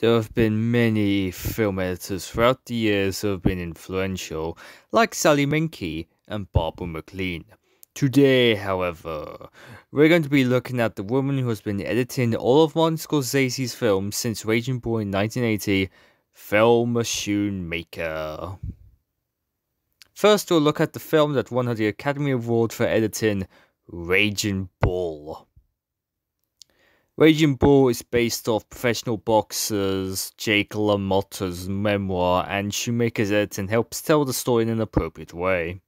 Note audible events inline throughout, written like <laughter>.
There have been many film editors throughout the years who have been influential, like Sally Menke and Barbara McLean. Today, however, we're going to be looking at the woman who has been editing all of Martin Scorsese's films since Raging Bull in 1980, Film Machine Maker. First, we'll look at the film that won her the Academy Award for editing, Raging Bull. Raging Bull is based off professional boxers Jake LaMotta's memoir, and Schoonmaker's editing helps tell the story in an appropriate way.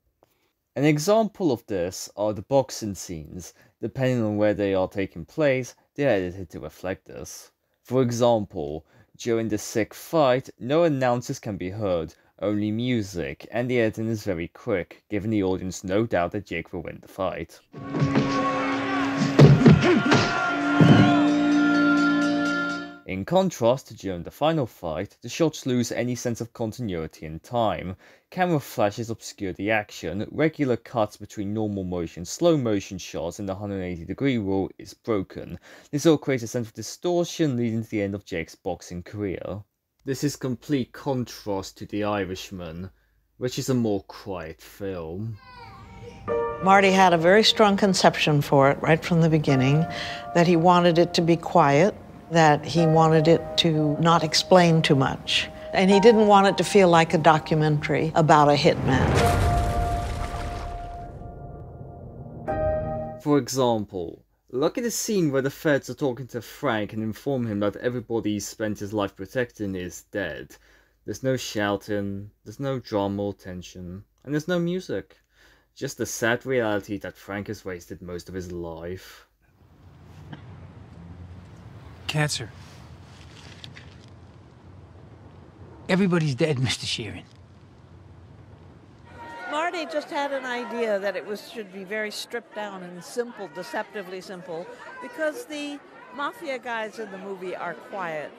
An example of this are the boxing scenes. Depending on where they are taking place, they are edited to reflect this. For example, during the sick fight, no announcers can be heard, only music, and the editing is very quick, giving the audience no doubt that Jake will win the fight. In contrast, during the final fight, the shots lose any sense of continuity in time. Camera flashes obscure the action, regular cuts between normal motion slow motion shots and the 180 degree rule is broken. This all creates a sense of distortion leading to the end of Jake's boxing career. This is complete contrast to The Irishman, which is a more quiet film. Marty had a very strong conception for it right from the beginning that he wanted it to be quiet that he wanted it to not explain too much. And he didn't want it to feel like a documentary about a hitman. For example, look at the scene where the feds are talking to Frank and inform him that everybody he spent his life protecting is dead. There's no shouting, there's no drama or tension, and there's no music. Just the sad reality that Frank has wasted most of his life. Cancer. Everybody's dead, <laughs> Mr. Sheeran. Marty just had an idea that it was should be very stripped down and simple, deceptively simple, because the mafia guys in the movie are quiet.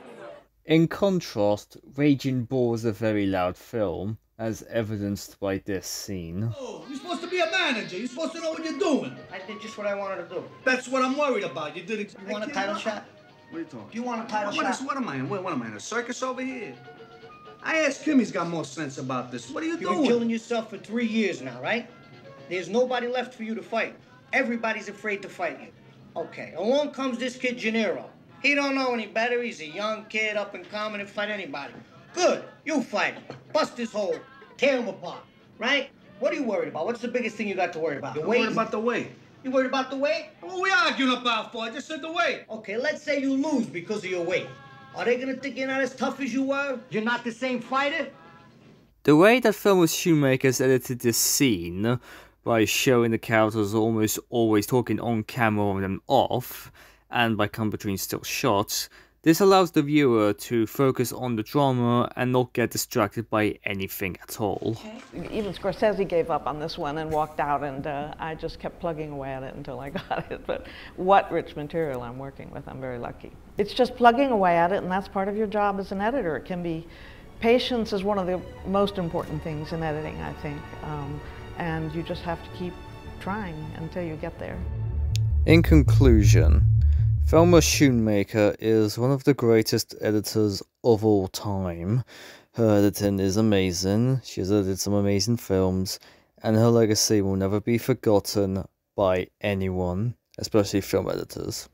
In contrast, Raging Bull is a very loud film, as evidenced by this scene. Oh, you're supposed to be a manager. You're supposed to know what you're doing. I did just what I wanted to do. That's what I'm worried about. You did. It. You want a title shot? What are you talking? You want a title what, shot? Is, what am I in? What, what am I in a circus over here? I asked him. He's got more sense about this. What are you You've doing? been killing yourself for three years now, right? There's nobody left for you to fight. Everybody's afraid to fight you. Okay, along comes this kid Janiro. He don't know any better. He's a young kid, up and coming, and fight anybody. Good, you fight him. Bust his hole. Tear him apart, right? What are you worried about? What's the biggest thing you got to worry about? Weight? worried about the weight. You worried about the weight? What are we arguing about for? I just said the weight. Okay, let's say you lose because of your weight. Are they gonna think you're not as tough as you were? You're not the same fighter? The way that Thelma Schoonmaker's edited this scene, by showing the characters almost always talking on camera and then off, and by cutting between still shots, this allows the viewer to focus on the drama and not get distracted by anything at all. Even Scorsese gave up on this one and walked out, and uh, I just kept plugging away at it until I <laughs> got it. But what rich material I'm working with, I'm very lucky. It's just plugging away at it, and that's part of your job as an editor. It can be, patience is one of the most important things in editing, I think. Um, and you just have to keep trying until you get there. In conclusion, Thelma Schoonmaker is one of the greatest editors of all time. Her editing is amazing, she has edited some amazing films, and her legacy will never be forgotten by anyone, especially film editors.